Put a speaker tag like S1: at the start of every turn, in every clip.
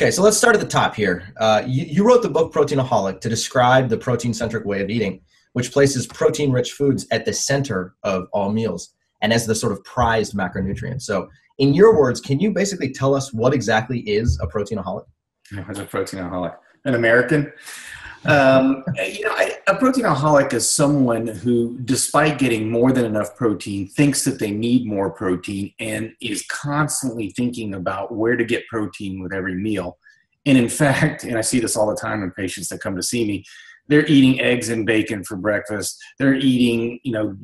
S1: Okay, so let's start at the top here. Uh, you, you wrote the book Proteinaholic to describe the protein centric way of eating, which places protein rich foods at the center of all meals and as the sort of prized macronutrient. So, in your words, can you basically tell us what exactly is a proteinaholic?
S2: What's a proteinaholic? An American? Um, you know, I, a proteinaholic is someone who, despite getting more than enough protein, thinks that they need more protein and is constantly thinking about where to get protein with every meal. And in fact, and I see this all the time in patients that come to see me, they're eating eggs and bacon for breakfast. They're eating, you know,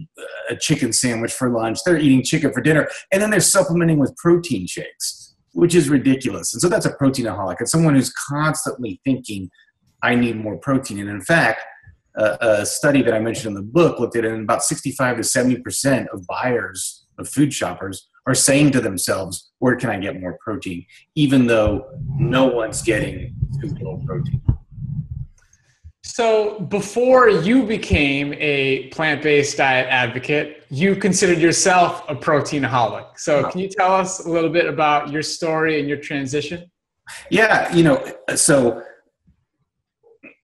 S2: a chicken sandwich for lunch. They're eating chicken for dinner, and then they're supplementing with protein shakes, which is ridiculous. And so that's a proteinaholic It's someone who's constantly thinking I need more protein. And in fact, uh, a study that I mentioned in the book looked at it, and about 65 to 70% of buyers of food shoppers are saying to themselves, Where can I get more protein? Even though no one's getting too little protein.
S3: So, before you became a plant based diet advocate, you considered yourself a proteinaholic. So, can you tell us a little bit about your story and your transition?
S2: Yeah, you know, so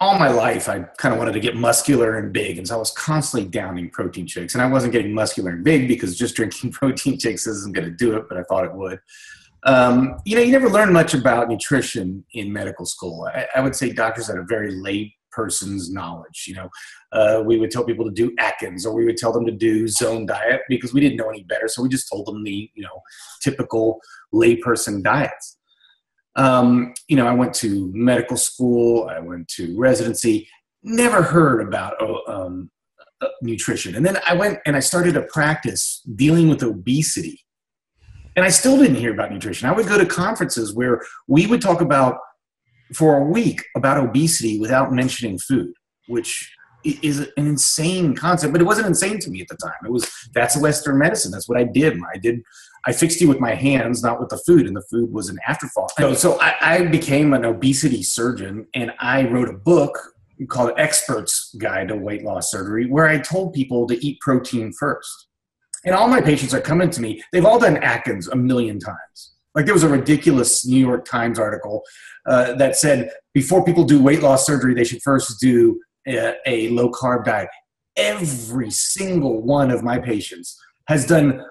S2: all my life I kind of wanted to get muscular and big, and so I was constantly downing protein shakes. And I wasn't getting muscular and big because just drinking protein shakes isn't going to do it, but I thought it would. Um, you know, you never learn much about nutrition in medical school. I, I would say doctors had a very lay person's knowledge. You know, uh, we would tell people to do Atkins, or we would tell them to do zone diet because we didn't know any better. So we just told them the you know typical layperson diets um, you know, I went to medical school, I went to residency, never heard about oh, um, uh, nutrition. And then I went and I started a practice dealing with obesity. And I still didn't hear about nutrition. I would go to conferences where we would talk about for a week about obesity without mentioning food, which is an insane concept, but it wasn't insane to me at the time. It was that's Western medicine. That's what I did. I did. I fixed you with my hands, not with the food, and the food was an afterthought. So, so I, I became an obesity surgeon, and I wrote a book called Expert's Guide to Weight Loss Surgery, where I told people to eat protein first. And all my patients are coming to me. They've all done Atkins a million times. Like there was a ridiculous New York Times article uh, that said before people do weight loss surgery, they should first do a, a low carb diet. Every single one of my patients has done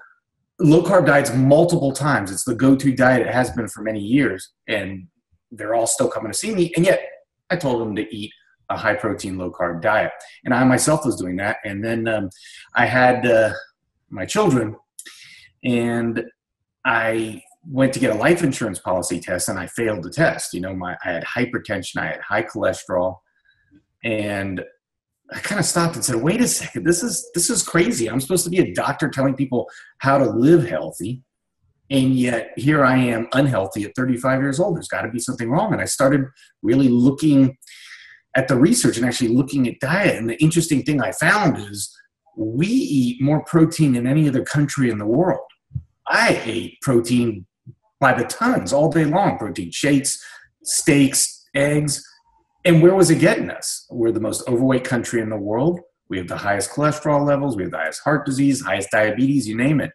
S2: low carb diets multiple times. It's the go to diet. It has been for many years. And they're all still coming to see me. And yet I told them to eat a high protein, low carb diet. And I myself was doing that. And then um, I had uh, my children and I went to get a life insurance policy test and I failed the test. You know, my I had hypertension, I had high cholesterol, and I kind of stopped and said, "Wait a second, this is this is crazy. I'm supposed to be a doctor telling people how to live healthy, and yet here I am unhealthy at 35 years old. There's got to be something wrong." And I started really looking at the research and actually looking at diet. And the interesting thing I found is we eat more protein than any other country in the world. I ate protein by the tons all day long protein shakes, steaks, eggs. And where was it getting us? We're the most overweight country in the world. We have the highest cholesterol levels, we have the highest heart disease, highest diabetes, you name it.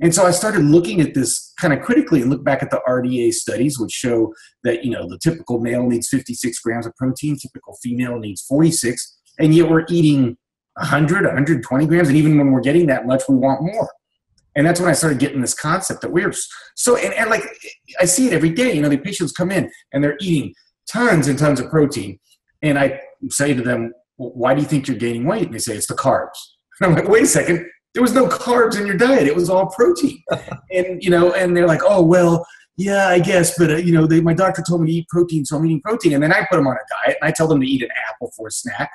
S2: And so I started looking at this kind of critically and look back at the RDA studies, which show that you know the typical male needs 56 grams of protein, typical female needs 46, and yet we're eating 100, 120 grams, and even when we're getting that much, we want more. And that's when I started getting this concept that we're so and, and like I see it every day. You know, the patients come in and they're eating tons and tons of protein. And I say to them, well, why do you think you're gaining weight? And they say, it's the carbs. And I'm like, wait a second, there was no carbs in your diet. It was all protein. and, you know, and they're like, oh, well, yeah, I guess, but, uh, you know, they, my doctor told me to eat protein, so I'm eating protein. And then I put them on a diet and I tell them to eat an apple for a snack.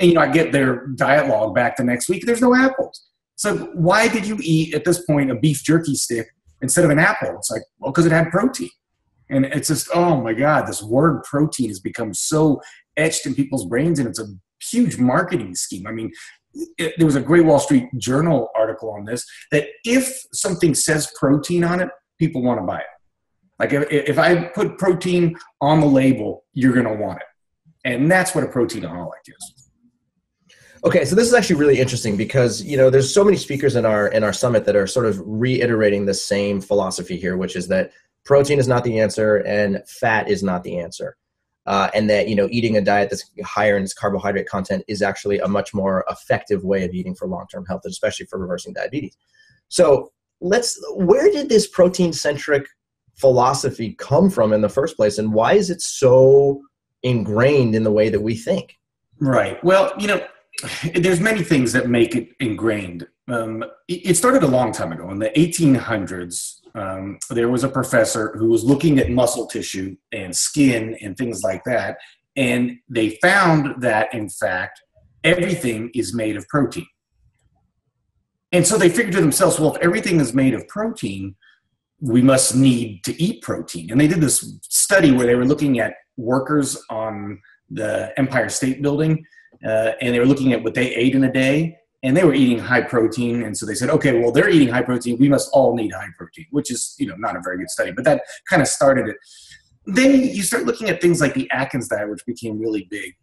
S2: And, you know, I get their diet log back the next week. There's no apples. So why did you eat at this point a beef jerky stick instead of an apple? It's like, well, because it had protein. And it's just, oh my God, this word protein has become so etched in people's brains and it's a huge marketing scheme. I mean, it, there was a great Wall Street Journal article on this that if something says protein on it, people want to buy it. Like if, if I put protein on the label, you're going to want it. And that's what a proteinaholic is.
S1: Okay, so this is actually really interesting because you know there's so many speakers in our in our summit that are sort of reiterating the same philosophy here, which is that protein is not the answer and fat is not the answer. Uh, and that you know eating a diet that's higher in its carbohydrate content is actually a much more effective way of eating for long-term health, especially for reversing diabetes. So let's where did this protein centric philosophy come from in the first place and why is it so ingrained in the way that we think
S2: right well you know there's many things that make it ingrained um, it started a long time ago. In the 1800s um, there was a professor who was looking at muscle tissue and skin and things like that and they found that in fact everything is made of protein. And so they figured to themselves, well, if everything is made of protein, we must need to eat protein. And they did this study where they were looking at workers on the Empire State Building, uh, and they were looking at what they ate in a day, and they were eating high protein. And so they said, okay, well, they're eating high protein. We must all need high protein, which is, you know, not a very good study, but that kind of started it. Then you start looking at things like the Atkins diet, which became really big.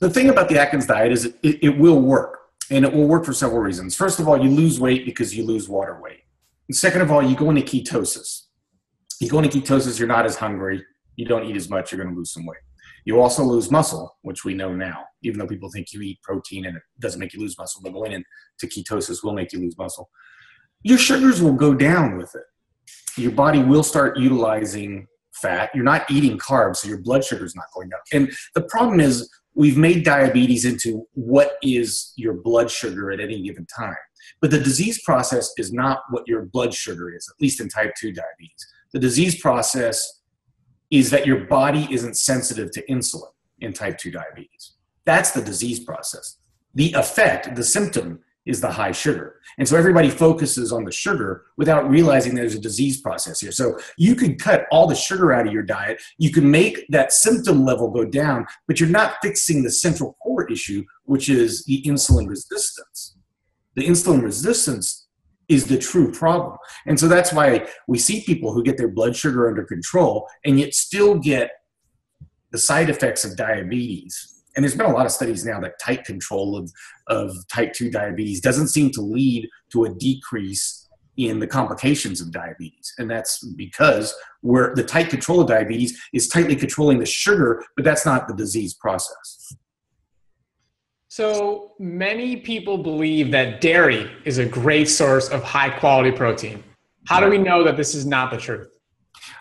S2: The thing about the Atkins diet is it, it will work and it will work for several reasons. First of all, you lose weight because you lose water weight. And second of all, you go into ketosis. You go into ketosis, you're not as hungry, you don't eat as much, you're going to lose some weight. You also lose muscle, which we know now, even though people think you eat protein and it doesn't make you lose muscle, but going into ketosis will make you lose muscle. Your sugars will go down with it. Your body will start utilizing fat. You're not eating carbs, so your blood sugar is not going up. And the problem is we've made diabetes into what is your blood sugar at any given time. But the disease process is not what your blood sugar is, at least in type 2 diabetes. The disease process is that your body isn't sensitive to insulin in type 2 diabetes. That's the disease process. The effect, the symptom, is the high sugar. And so everybody focuses on the sugar without realizing there's a disease process here. So you could cut all the sugar out of your diet, you can make that symptom level go down, but you're not fixing the central core issue, which is the insulin resistance. The insulin resistance is the true problem. And so that's why we see people who get their blood sugar under control and yet still get the side effects of diabetes. And there's been a lot of studies now that tight control of, of type 2 diabetes doesn't seem to lead to a decrease in the complications of diabetes. And that's because where the tight control of diabetes is tightly controlling the sugar but that's not the disease process
S3: so many people believe that dairy is a great source of high quality protein. How do we know that this is not the truth?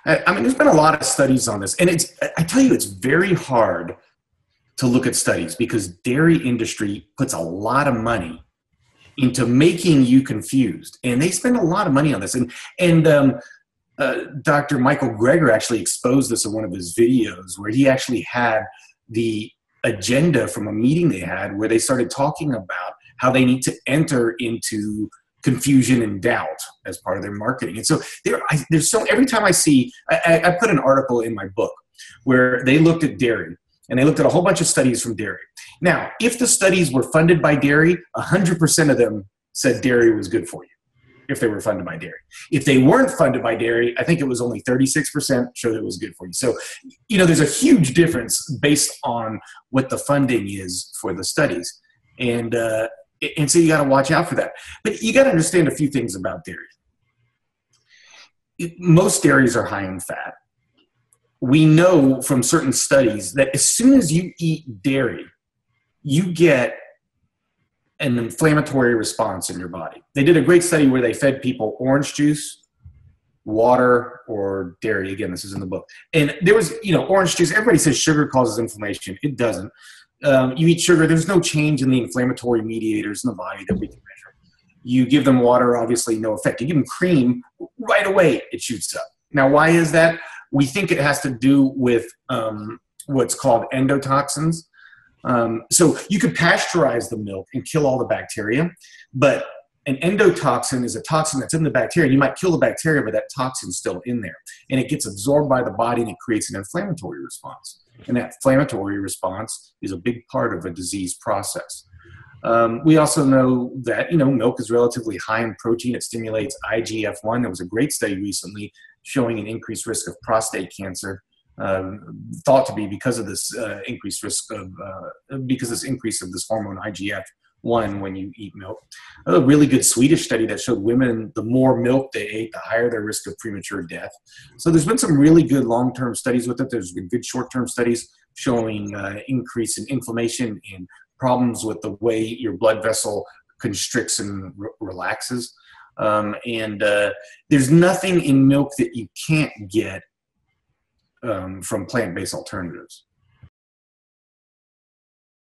S2: I mean there's been a lot of studies on this and it's i tell you it's very hard to look at studies because dairy industry puts a lot of money into making you confused and they spend a lot of money on this. And and um, uh, dr michael greger actually exposed this in one of his videos where he actually had the agenda from a meeting they had where they started talking about how they need to enter into confusion and doubt as part of their marketing and so there I, there's so every time i see I, I put an article in my book where they looked at dairy and they looked at a whole bunch of studies from dairy. Now, if the studies were funded by dairy, 100% of them said dairy was good for you if they were funded by dairy. If they weren't funded by dairy, I think it was only 36% showed it was good for you. So, you know, there's a huge difference based on what the funding is for the studies. And, uh, and so you got to watch out for that. But you got to understand a few things about dairy. most dairies are high in fat we know from certain studies that as soon as you eat dairy, you get an inflammatory response in your body. They did a great study where they fed people orange juice, water, or dairy. Again, this is in the book. And there was, you know, orange juice. Everybody says sugar causes inflammation. It doesn't. Um, you eat sugar, there's no change in the inflammatory mediators in the body that we can measure. You give them water, obviously, no effect. You give them cream, right away, it shoots up. Now, why is that? We think it has to do with um, what's called endotoxins. Um, so you could pasteurize the milk and kill all the bacteria, but an endotoxin is a toxin that's in the bacteria. You might kill the bacteria, but that toxin's still in there. And it gets absorbed by the body and it creates an inflammatory response. And that inflammatory response is a big part of a disease process. Um, we also know that you know milk is relatively high in protein. It stimulates IGF-1. There was a great study recently showing an increased risk of prostate cancer, thought to be because of this uh, increased risk of uh, because this increase of this hormone IGF one when you eat milk. A really good Swedish study that showed women, the more milk they ate, the higher their risk of premature death. So there's been some really good long-term studies with it. There's been good short-term studies showing uh, increase in inflammation and problems with the way your blood vessel constricts and re- relaxes. Um, and uh, there's nothing in milk that you can't get um, from plant-based alternatives.